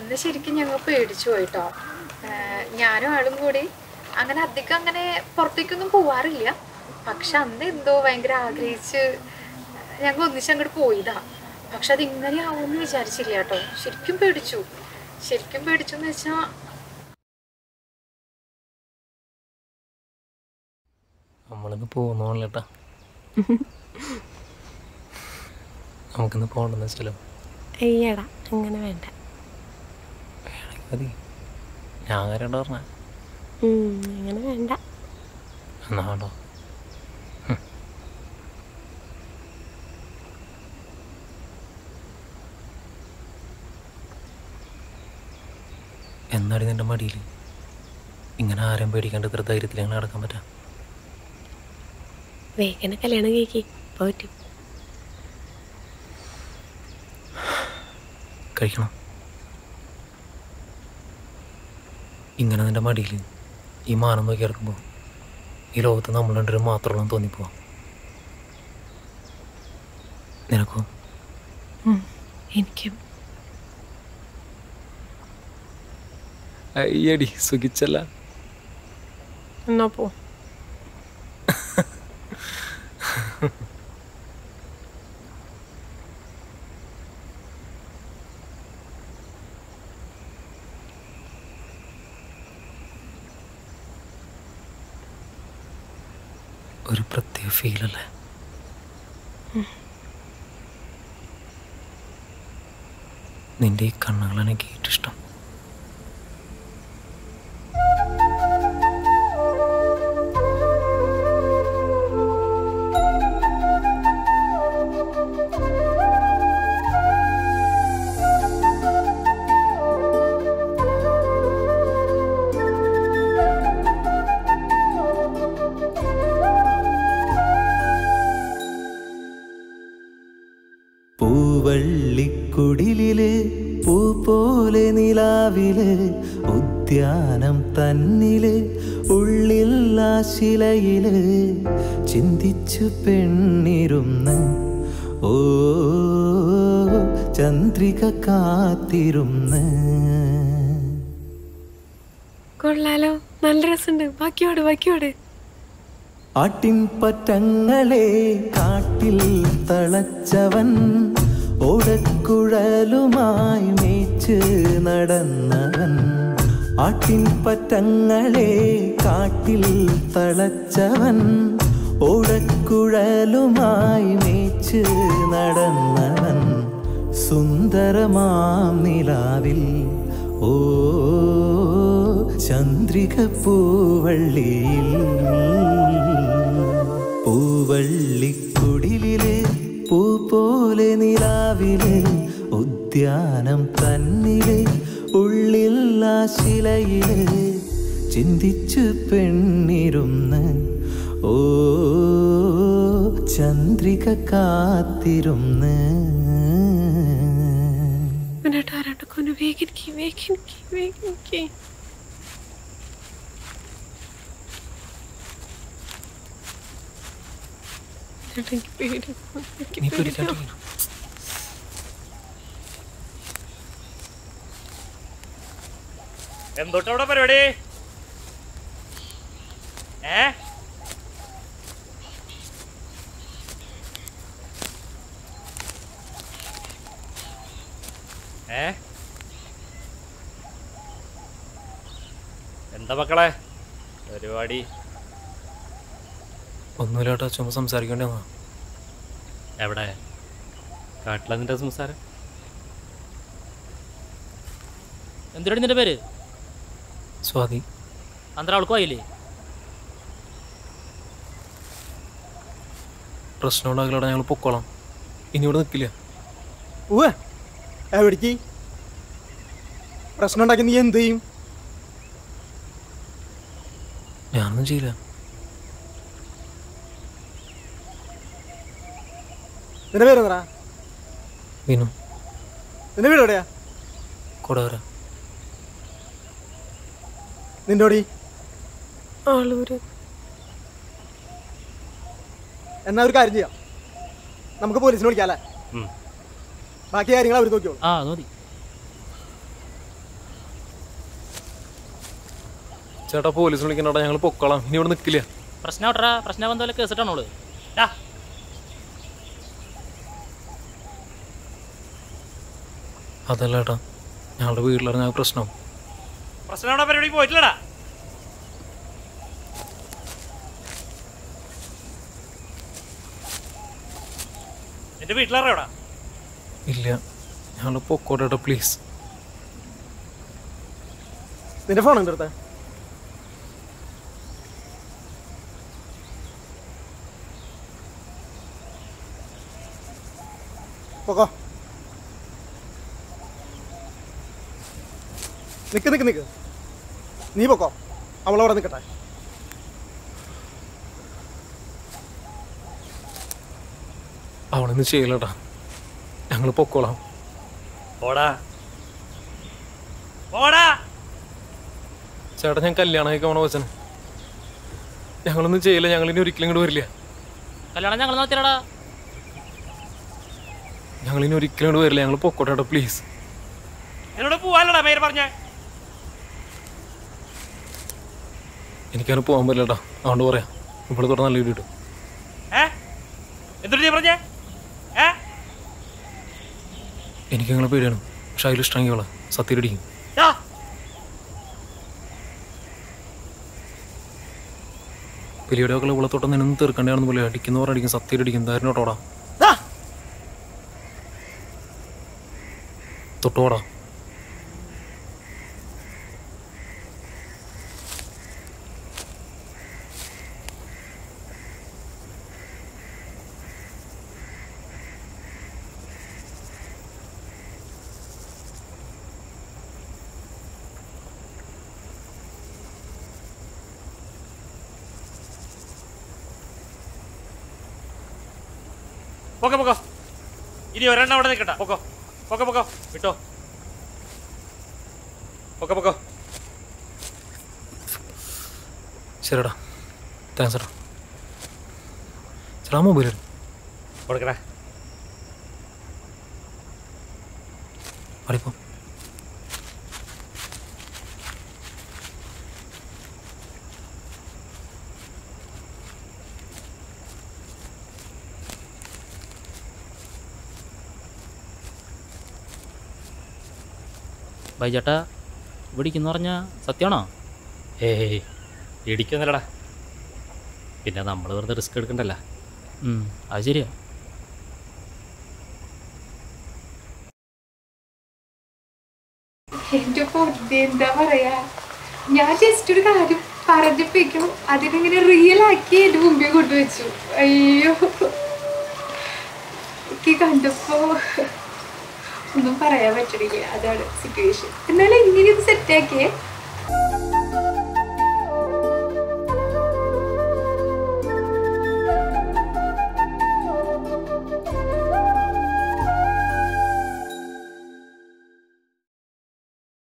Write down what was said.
അന്ന് ശരിക്കും ഞങ്ങൾ പേടിച്ചു പോയിട്ടോ. ഞാനും ആളും കൂടി അങ്ങനെ അധികം അങ്ങനെ പുറത്തേക്കൊന്നും പോവാറില്ല. പക്ഷെ അന്ന് എന്തോ ഭയങ്കര ആഗ്രഹിച്ച് ഞങ്ങൾ ഒന്നിച്ച് അങ്ങോട്ട് പോയതാ. പക്ഷെ അത് ഇങ്ങനെ ആവുമെന്ന് വിചാരിച്ചില്ല കേട്ടോ. ശരിക്കും പേടിച്ചു. ശരിക്കും പേടിച്ചു എന്ന് വെച്ചാൽ നമ്മളിന്ന് പോകുന്നോളേട്ടാ നമുക്കിന്ന് പോകണ്ടെന്ന് വെച്ചാലോ അയ്യടാ അങ്ങനെ വേണ്ട. മതി. ഞാൻ വരണ്ട പറഞ്ഞ. അങ്ങനെ വേണ്ട. എന്നാണോ എന്നാടി നിന്റെ മടിയിൽ? ഇങ്ങനെ ആരും പേടിക്കാണ്ട് ഇത്ര ധൈര്യത്തിൽ അങ്ങനെ നടക്കാൻ പറ്റാം? വേഗനെ കല്യാണം കഴിക്കി പോറ്റും കഴിക്കണം? ഇങ്ങനെ നിന്റെ മടിയിൽ ഈ മാനം നോക്കി ഇറക്കുമ്പോൾ ഈ ലോകത്ത് നമ്മൾ രണ്ടുപേരും മാത്രമുള്ള തോന്നിപ്പോവാം. നിനക്കോ? എനിക്കും. അയ്യടി സുഖിച്ചല്ല. എന്നാ പോ. ഒരു പ്രത്യേക ഫീലല്ലേ നിന്റെ ഈ കണ്ണുകളാണ് എനിക്ക് ഏറ്റവും ഇഷ്ടം. പൂവള്ളിക്കുടിലിൽ പൂ പോലെ നിലാവിൽ ഉദ്യാനം തന്നിൽ ഉള്ളിൽ ആ ശിലയിൽ ചിന്തിച്ചു പെണ്ണിരുന്ന്. ഓ ചന്ദ്രിക കാത്തിരുന്ന്. കൊള്ളാലോ നല്ല രസമുണ്ട് ബാക്കിയോട് ബാക്കിയോട് ആട്ടിൻ പറ്റങ്ങളെ കാട്ടിൽ തളച്ചവൻ ഓടക്കുഴലുമായി മേച്ച് നടന്നവൻ ആട്ടിൻ പറ്റങ്ങളെ കാട്ടിൽ തളച്ചവൻ ഓടക്കുഴലുമായി മേച്ച് നടന്നവൻ സുന്ദരമാം നിലാവിൽ. ഓ ചന്ദ്രിക പൂവള്ളിയിൽ. പൂവള്ളിക്കുടിലിലെ പൂ പോലെ നിലാവിലെ ഉദ്യാനം തന്നിലെ ഉള്ളിൽ ആ ശിലയിലെ ചിന്തിച്ചു പെണ്ണിരുന്ന് ഓ ചന്ദ്രിക കാത്തിരുന്ന്. എനിക്ക് നീ പേടി പേടിക്കാണ്ടിരിക്കണം എന്തോട്ടവിടെ പരിപാടി? ഏ? ഏ? എന്താ മക്കളെ? പരിപാടി. ഒന്നുമില്ല ചുമ സംസാരിക്കണ്ടേ എവിടെ? കാട്ടില നിന്റെ സംസാരം? എന്തിനാണ് നിന്റെ പേര്? സ്വാതി. അന്തര ആയില്ലേ? പ്രശ്നമുണ്ടാകില്ല ഞങ്ങൾ പൊക്കോളാം. ഇനി ഇവിടെ നിൽക്കില്ല എവിടേക്ക്? പ്രശ്നം ഉണ്ടാക്കി നീ എന്ത് ചെയ്യും? ഞാനൊന്നും ചെയ്യില്ല. നിന്റെ പേരെന്താ വിനു. നിന്റെ വീട് എവിടെയാ? കൊടകര. നിന്റെ ഓടി ആളൂര്. എന്നാ ഒരു കാര്യം ചെയ്യാം. നമുക്ക് പോലീസിനെ വിളിക്കാം അല്ലേ ബാക്കി കാര്യങ്ങൾ അവർ നോക്കിയോളൂ ആ നോക്കി ചേട്ടാ പോലീസ് വിളിക്കണോടാ? ഞങ്ങൾ പൊക്കോളാം. ഇനി ഇവിടെ നിൽക്കില്ല പ്രശ്നം പ്രശ്നം വന്നോലെ കേസിട്ടാണോൾ അതല്ല ഏട്ടാ ഞങ്ങളുടെ വീട്ടിലിറങ്ങാൻ ഞങ്ങൾക്ക് പ്രശ്നം. പ്രശ്നം അവിടെ പരിപാടി? പോയിട്ടില്ലടാ. എന്റെ വീട്ടിലറിയോടാ ഇല്ല ഞങ്ങൾ പൊക്കോട്ടെ പ്ലീസ് നിന്റെ ഫോൺ എന്തെടുത്ത പൊക്കോ. നിക്ക് നിക്ക് നിക്ക്. നീ പൊക്കോ. അവളവിടെ നിൽക്കട്ടെ അവളൊന്നും ചെയ്യില്ലട്ടാ ഞങ്ങൾ പൊക്കോളാം. ഓടാ ഓടാ ചേട്ടാ ഞാൻ കല്യാണം കഴിക്കാൻ പോണ വച്ചന് ഞങ്ങളൊന്നും ചെയ്യില്ല. ഞങ്ങൾ ഇനി ഒരിക്കലും ഇങ്ങോട്ട് വരില്ല. കല്യാണം ഞങ്ങൾ ഞങ്ങൾ ഇനി ഒരിക്കലും ഇങ്ങോട്ട് വരില്ല. ഞങ്ങൾ പൊക്കോട്ടെ പ്ലീസ് എന്നോട് പോവാനടാ പേര് പറഞ്ഞേ. എനിക്കങ്ങനെ പോകാൻ പറ്റില്ല കേട്ടോ അതുകൊണ്ട് പറയാം. ഇവിടെ തൊട്ട് നല്ല വീട് കിട്ടും ഏ? എന്തൊരു നീ പറഞ്ഞേ? ഏ? എനിക്ക് നിങ്ങളെ പേടിയാണ്. പക്ഷെ അതിൽ ഇഷ്ടമെങ്കിൽ അവളെ സത്യടിക്കും പെരിയടൊക്കെ ഇവിടെ തൊട്ട് നിന്നും തീർക്കേണ്ടതാണെന്ന് പോലെ അടിക്കുന്നവർ അടിക്കും. സത്യം അടിക്കും ധാരണോട്ടോടാ ദാ, തൊട്ടോടാ പൊക്കോ പൊക്കോ. ഇനി ഒരെണ്ണം അവിടെ നിൽക്കട്ടെ പൊക്കോ പൊക്കോ പൊക്കോ. വിട്ടോ. പൊക്കോ പൊക്കോ. ശരിടാ. താങ്ക്സ് എടാ. ചേട്ടാ മൊബൈൽ കൊടുക്കടാ. അടിപ്പം ബൈചേട്ടാ ഇവിടെ ഇരിക്കുന്ന പറഞ്ഞാൽ സത്യമാണോ? ഏയ് ഇടിക്കൊന്നല്ലടാ പിന്നെ നമ്മൾ വെറുതെ റിസ്ക് എടുക്കണ്ടല്ല. അത് ശരിയാ. എന്റെ പൊതി എന്താ പറയാ? ഞാൻ ജസ്റ്റ് ഒരു കാര്യം പറഞ്ഞപ്പോഴേക്കും അതിനെങ്ങനെ റിയൽ ആക്കി എന്റെ മുമ്പിൽ കൊണ്ടുവച്ചു. അയ്യോ. എനിക്ക് കണ്ടപ്പോ ഒന്നും പറയാൻ പറ്റണില്ല. അതാണ് സിറ്റുവേഷൻ എന്നാലും ഇങ്ങനെ ഇത് സെറ്റാക്കിയേ